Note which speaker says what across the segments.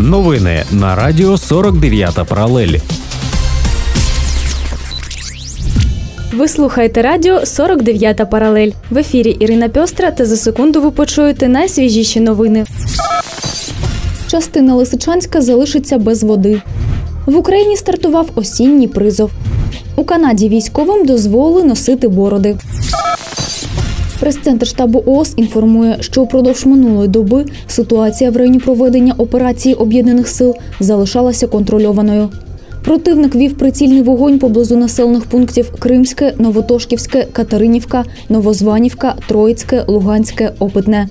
Speaker 1: Новини на Радіо 49 паралель.
Speaker 2: Ви слухаєте радіо 49-та паралель. В ефірі Ірина Пьостра та за секунду ви почуєте найсвіжіші новини. Частина Лисичанська залишиться без води. В Україні стартував осінній призов. У Канаді військовим дозволили носити бороди. Прес-центр штабу ООС інформує, що упродовж минулої доби ситуація в районі проведення операції об'єднаних сил залишалася контрольованою. Противник вів прицільний вогонь поблизу населених пунктів Кримське, Новотошківське, Катеринівка, Новозванівка, Троїцьке, Луганське, Опитне.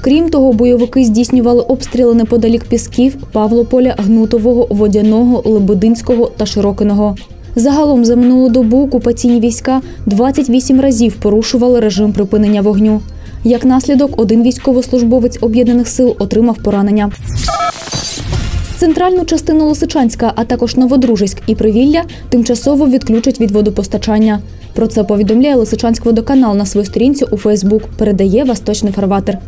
Speaker 2: Крім того, бойовики здійснювали обстріли неподалік Пісків, Павлополя, Гнутового, Водяного, Лебединського та Широкиного. Загалом за минулу добу окупаційні війська 28 разів порушували режим припинення вогню. Як наслідок, один військовослужбовець об'єднаних сил отримав поранення. Центральну частину Лисичанська, а також Новодружиськ і Привілля тимчасово відключать від водопостачання. Про це повідомляє Лисичанськ водоканал на своїй сторінці у Фейсбук. Передає Восточний фарватер.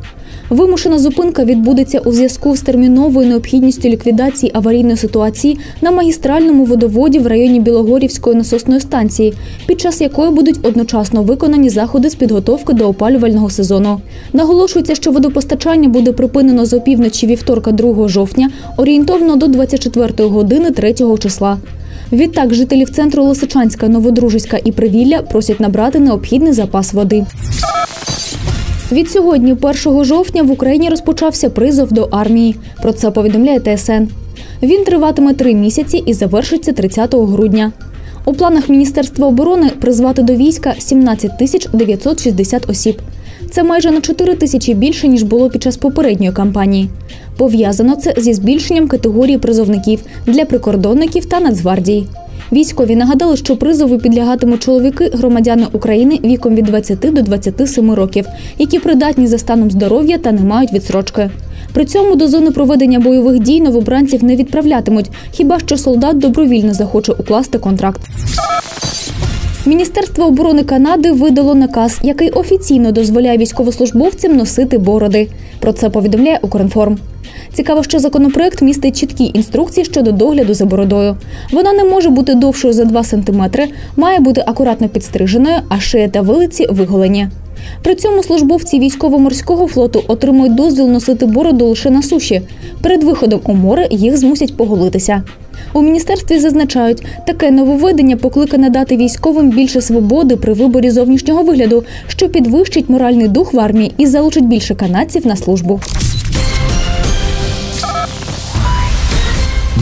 Speaker 2: Вимушена зупинка відбудеться у зв'язку з терміновою необхідністю ліквідації аварійної ситуації на магістральному водоводі в районі Білогорівської насосної станції, під час якої будуть одночасно виконані заходи з підготовки до опалювального сезону. Наголошується, що водопостачання буде припинено з опівночі вівторка 2 жовтня, орієнтовно до 24 години 3 числа. Відтак жителів центру Лисичанська, Новодружиська і Привілля просять набрати необхідний запас води. Від сьогодні, 1 жовтня, в Україні розпочався призов до армії. Про це повідомляє ТСН. Він триватиме три місяці і завершиться 30 грудня. У планах Міністерства оборони призвати до війська 17 тисяч 960 осіб. Це майже на 4 тисячі більше, ніж було під час попередньої кампанії. Пов'язано це зі збільшенням категорії призовників для прикордонників та Нацгвардії. Військові нагадали, що призову підлягатимуть чоловіки громадяни України віком від 20 до 27 років, які придатні за станом здоров'я та не мають відсрочки. При цьому до зони проведення бойових дій новобранців не відправлятимуть, хіба що солдат добровільно захоче укласти контракт. Міністерство оборони Канади видало наказ, який офіційно дозволяє військовослужбовцям носити бороди. Про це повідомляє Укрінформ. Цікаво, що законопроект містить чіткі інструкції щодо догляду за бородою. Вона не може бути довшою за 2 сантиметри, має бути акуратно підстриженою, а шия та вилиці виголені. При цьому службовці військово-морського флоту отримують дозвіл носити бороду лише на суші. Перед виходом у море їх змусять поголитися. У міністерстві зазначають, таке нововведення покликане дати військовим більше свободи при виборі зовнішнього вигляду, що підвищить моральний дух в армії і залучить більше канадців на службу.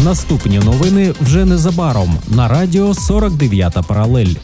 Speaker 1: Наступні новини вже незабаром на Радіо 49 паралель.